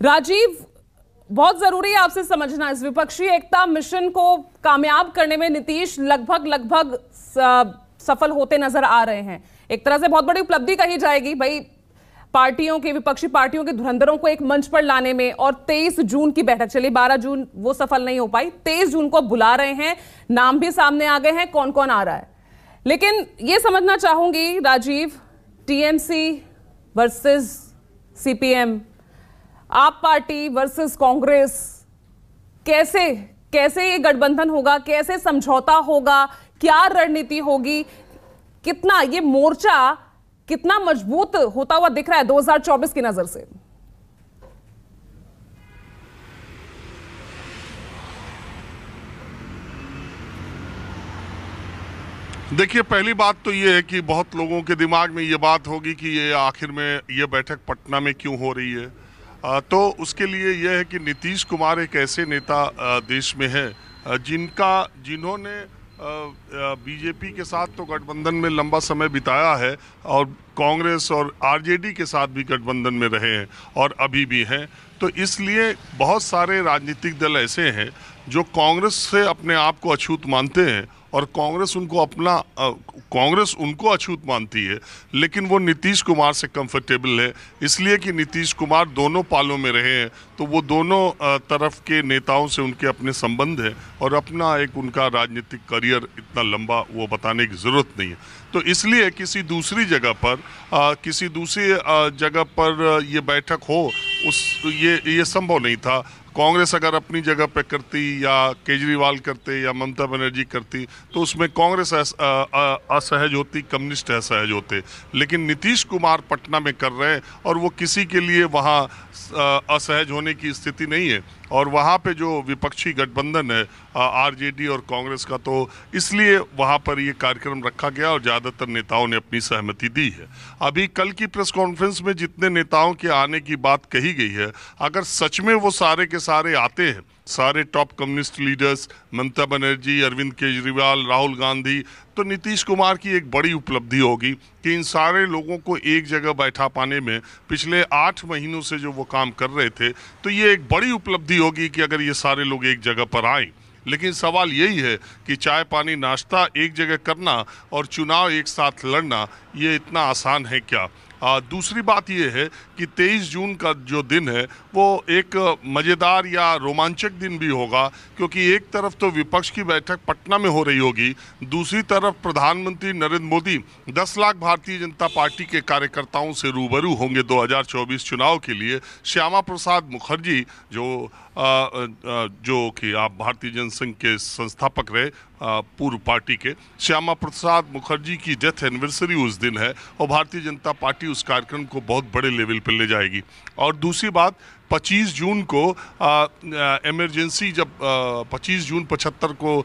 राजीव, बहुत ज़रूरी है आपसे समझना इस विपक्षी एकता मिशन को कामयाब करने में नीतीश लगभग लगभग सफल होते नज़र आ रहे हैं। एक तरह से बहुत बड़ी उपलब्धि कही जाएगी भाई, पार्टियों के, विपक्षी पार्टियों के धुरंधरों को एक मंच पर लाने में और 23 जून की बैठक चली 12 जून वो सफल नहीं हो पाई। 23 जून को बुला रहे हैं, नाम भी सामने आ गए हैं कौन कौन आ रहा है? लेकिन ये समझना चाहूँगी Rajiv, TMC versus CPM AAP party versus Congress, कैसे कैसे ये गठबंधन होगा, कैसे समझौता होगा, क्या रणनीति होगी, कितना ये मोर्चा कितना मज़बूत होता हुआ दिख रहा है 2024 की नज़र से? देखिए, पहली बात तो ये है कि बहुत लोगों के दिमाग में ये बात होगी कि ये आखिर में ये बैठक पटना में क्यों हो रही है। तो उसके लिए यह है कि नीतीश कुमार एक ऐसे नेता देश में है जिनका, जिन्होंने बीजेपी के साथ तो गठबंधन में लंबा समय बिताया है और कांग्रेस और आरजेडी के साथ भी गठबंधन में रहे हैं और अभी भी हैं। तो इसलिए बहुत सारे राजनीतिक दल ऐसे हैं जो कांग्रेस से अपने आप को अछूत मानते हैं और कांग्रेस उनको अपना कांग्रेस उनको अछूत मानती है लेकिन वो नीतीश कुमार से कंफर्टेबल है। इसलिए कि नीतीश कुमार दोनों पालों में रहे हैं तो वो दोनों तरफ़ के नेताओं से उनके अपने संबंध हैं और अपना एक उनका राजनीतिक करियर इतना लंबा वो बताने की ज़रूरत नहीं है। तो इसलिए किसी दूसरी जगह पर आ, किसी दूसरी जगह पर ये बैठक हो उस ये ये संभव नहीं था। कांग्रेस अगर अपनी जगह पे करती या केजरीवाल करते या ममता बनर्जी करती तो उसमें कांग्रेस असहज होती, कम्युनिस्ट असहज होते। लेकिन नीतीश कुमार पटना में कर रहे हैं और वो किसी के लिए वहाँ असहज होने की स्थिति नहीं है। और वहाँ पे जो विपक्षी गठबंधन है आरजेडी और कांग्रेस का तो इसलिए वहाँ पर ये कार्यक्रम रखा गया और ज़्यादातर नेताओं ने अपनी सहमति दी है। अभी कल की प्रेस कॉन्फ्रेंस में जितने नेताओं के आने की बात कही गई है, अगर सच में वो सारे के सारे आते हैं सारे top communist leaders, Mamata Banerjee, Arvind Kejriwal, Rahul Gandhi तो नीतीश कुमार की एक बड़ी उपलब्धि होगी कि इन सारे लोगों को एक जगह बैठा पाने में पिछले आठ महीनों से जो वो काम कर रहे थे तो ये एक बड़ी उपलब्धि होगी कि अगर ये सारे लोग एक जगह पर आए। लेकिन सवाल यही है कि चाय पानी नाश्ता एक जगह करना और चुनाव एक साथ लड़ना, ये इतना आसान है क्या? आ, दूसरी बात यह है कि 23 जून का जो दिन है वो एक मज़ेदार या रोमांचक दिन भी होगा क्योंकि एक तरफ़ तो विपक्ष की बैठक पटना में हो रही होगी दूसरी तरफ़ प्रधानमंत्री नरेंद्र मोदी 10 लाख भारतीय जनता पार्टी के कार्यकर्ताओं से रूबरू होंगे 2024 चुनाव के लिए। श्यामा प्रसाद मुखर्जी जो जो कि आप भारतीय जनसंघ के संस्थापक रहे पूर्व पार्टी के श्यामा प्रसाद मुखर्जी की डेथ एनिवर्सरी उस दिन है और भारतीय जनता पार्टी उस कार्यक्रम को बहुत बड़े लेवल पर ले जाएगी। और दूसरी बात 25 जून को इमरजेंसी जब आ, 25 जून 75 को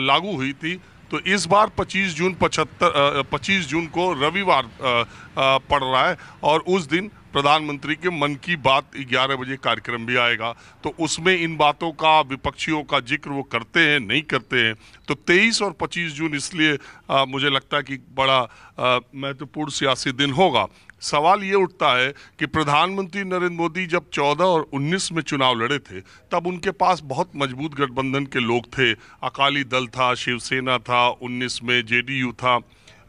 लागू हुई थी तो इस बार 25 जून 75 25 जून को रविवार पड़ रहा है और उस दिन प्रधानमंत्री के मन की बात 11 बजे कार्यक्रम भी आएगा। तो उसमें इन बातों का विपक्षियों का ज़िक्र वो करते हैं नहीं करते हैं। तो 23 और 25 जून इसलिए आ, मुझे लगता है कि बड़ा महत्वपूर्ण सियासी दिन होगा। सवाल ये उठता है कि प्रधानमंत्री नरेंद्र मोदी जब 14 और 19 में चुनाव लड़े थे तब उनके पास बहुत मज़बूत गठबंधन के लोग थे। अकाली दल था शिवसेना था 19 में जेडीयू था।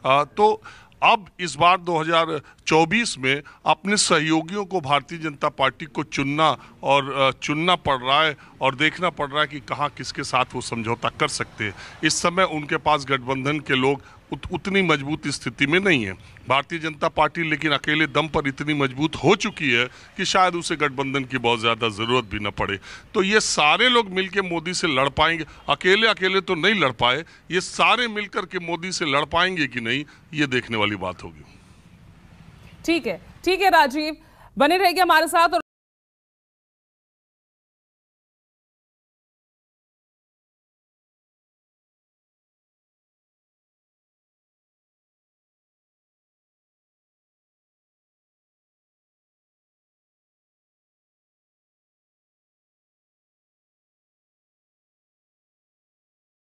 आ, तो अब इस बार 2024 में अपने सहयोगियों को भारतीय जनता पार्टी को चुनना और चुनना पड़ रहा है और देखना पड़ रहा है कि कहाँ किसके साथ वो समझौता कर सकते हैं। इस समय उनके पास गठबंधन के लोग उत, उतनी मज़बूत स्थिति में नहीं है। भारतीय जनता पार्टी लेकिन अकेले दम पर इतनी मज़बूत हो चुकी है कि शायद उसे गठबंधन की बहुत ज़्यादा ज़रूरत भी न पड़े। तो ये सारे लोग मिलकर मोदी से लड़ पाएँगे। अकेले अकेले तो नहीं लड़ पाए। ये सारे मिलकर के मोदी से लड़ पाएँगे कि नहीं ये देखने वाली बात होगी। ठीक है ठीक है राजीव। बने रहेगी हमारे साथ और